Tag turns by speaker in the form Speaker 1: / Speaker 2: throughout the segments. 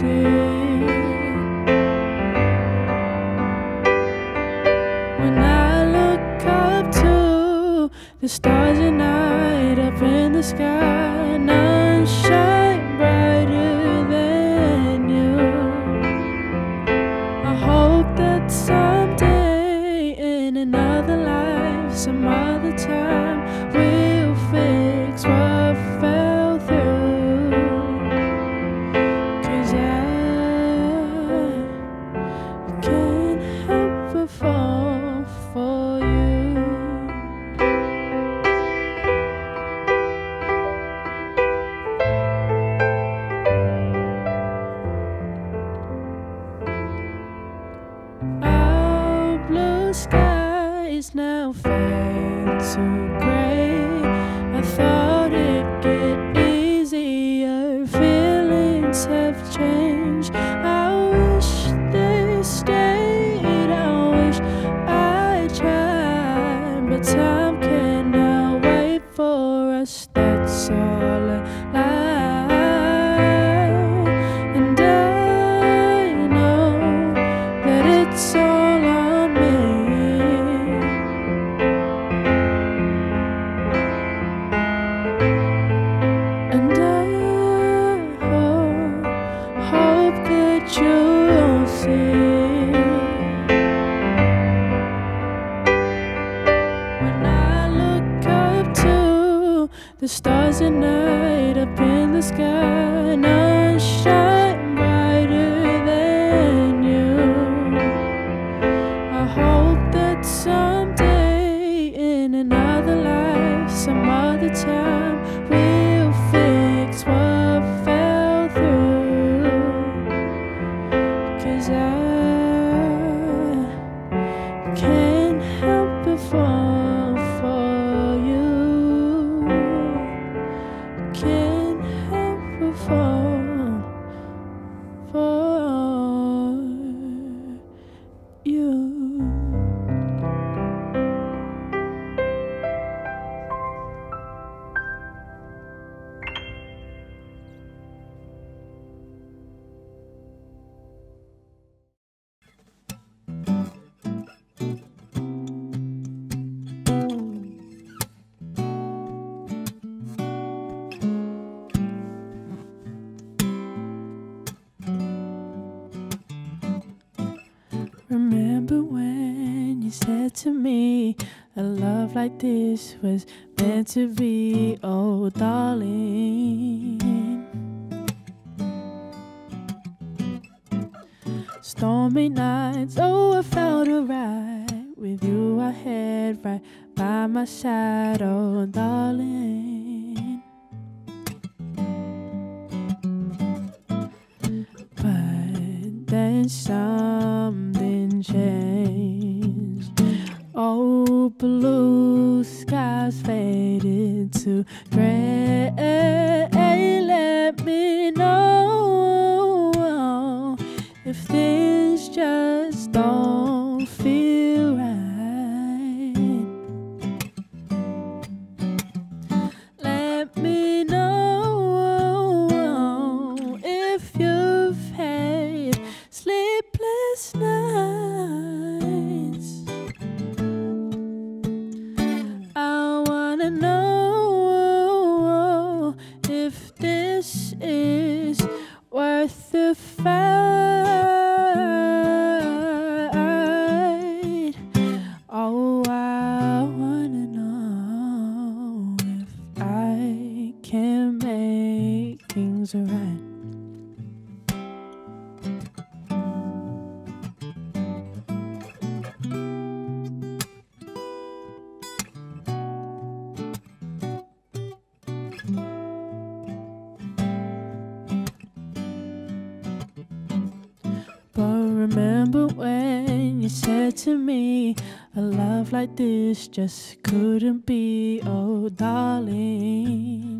Speaker 1: When I look up to the stars at night up in the sky. have changed. this was meant to be, oh darling. Stormy nights, oh, I felt alright. With you, I had right by my side, oh darling. But then something changed. Oh, blue skies faded to gray. Let me know if things just don't. remember when you said to me, a love like this just couldn't be, oh darling.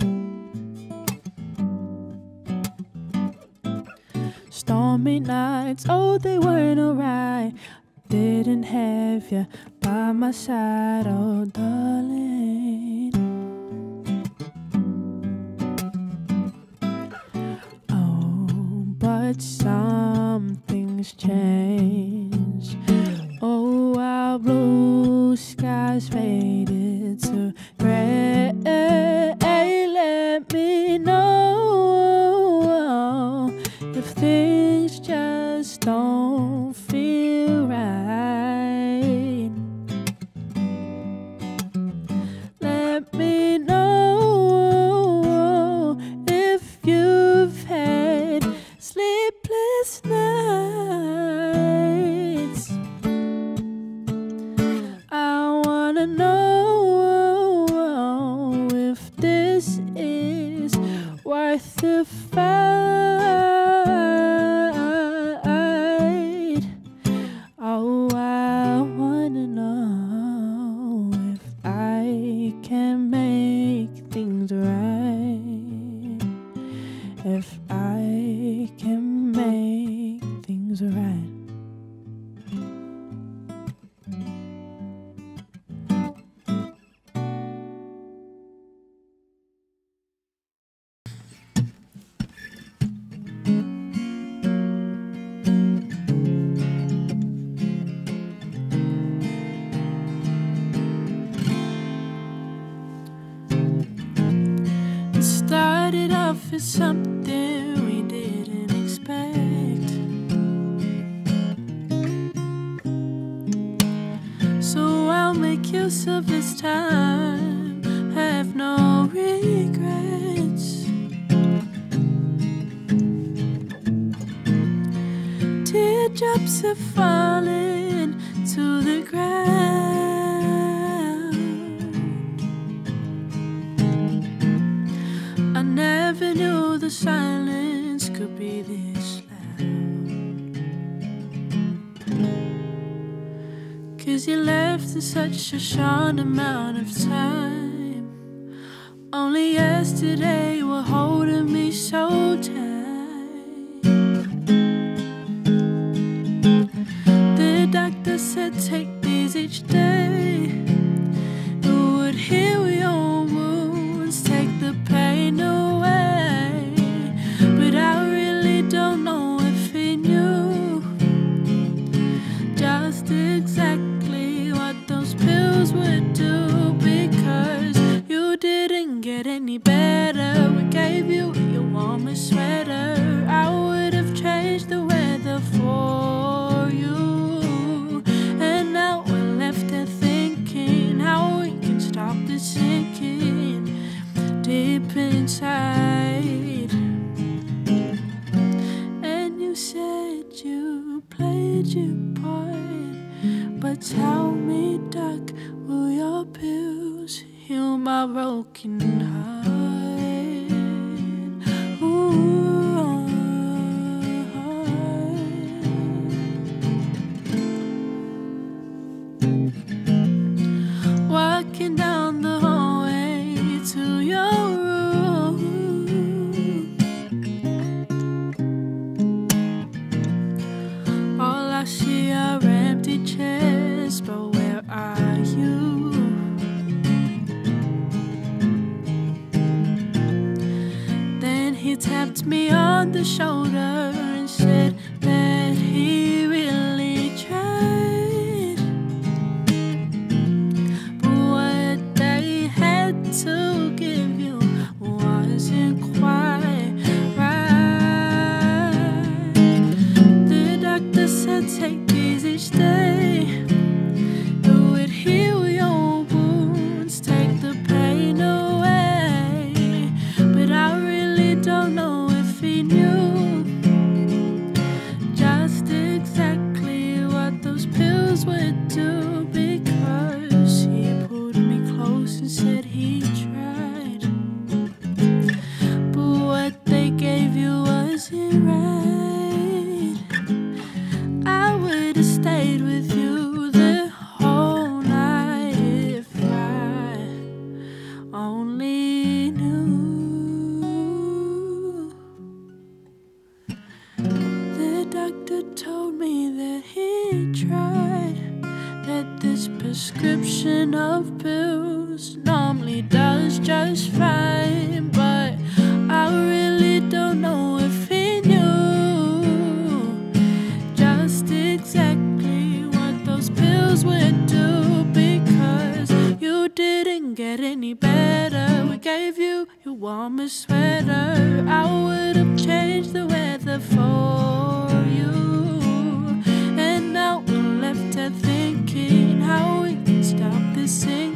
Speaker 1: Stormy nights, oh, they weren't alright. Didn't have you by my side, oh darling. change. something we didn't expect. So I'll make use of this time, have no regrets. Teardrops have fallen to the ground. silence could be this loud. Cause you left in such a short amount of time. Only yesterday you were holding me so tight. The doctor said, take these each day. shoulder and said that he of pills normally does just fine, but I really don't know if he knew just exactly what those pills would do because you didn't get any better. We gave you your warmest sweater. I would have changed the weather for. sing.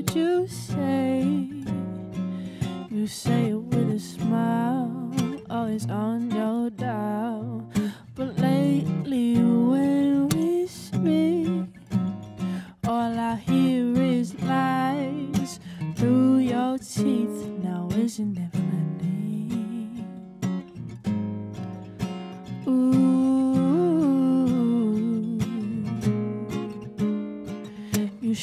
Speaker 1: Word you say, you say it with a smile, always on your dial. But lately, when we speak, all I hear is lies through your teeth. Now, isn't that funny? Ooh. You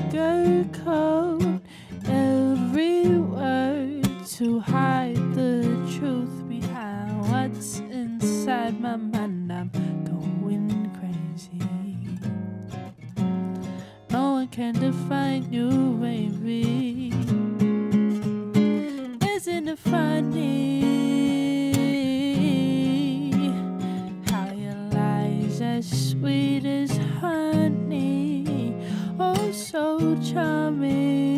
Speaker 1: sugarcoat every word to hide the truth behind what's inside my mind. I'm going crazy. No one can define you, baby. Charming.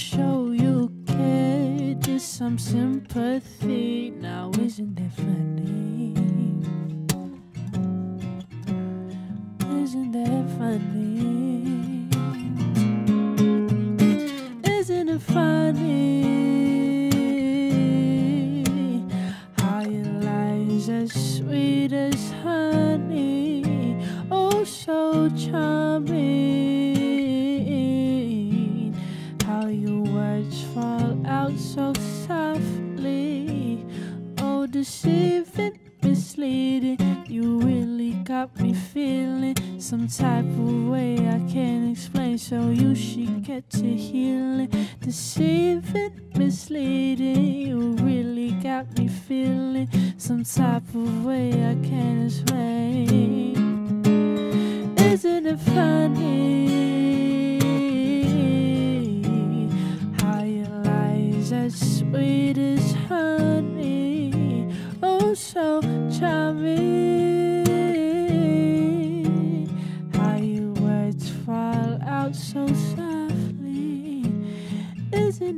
Speaker 1: Show of way I can't explain. So you should get to healing. Deceiving, misleading. You really got me feeling some type of way I can't explain. Isn't it funny how your lies as sweet as honey? Oh, so charming.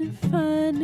Speaker 1: Isn't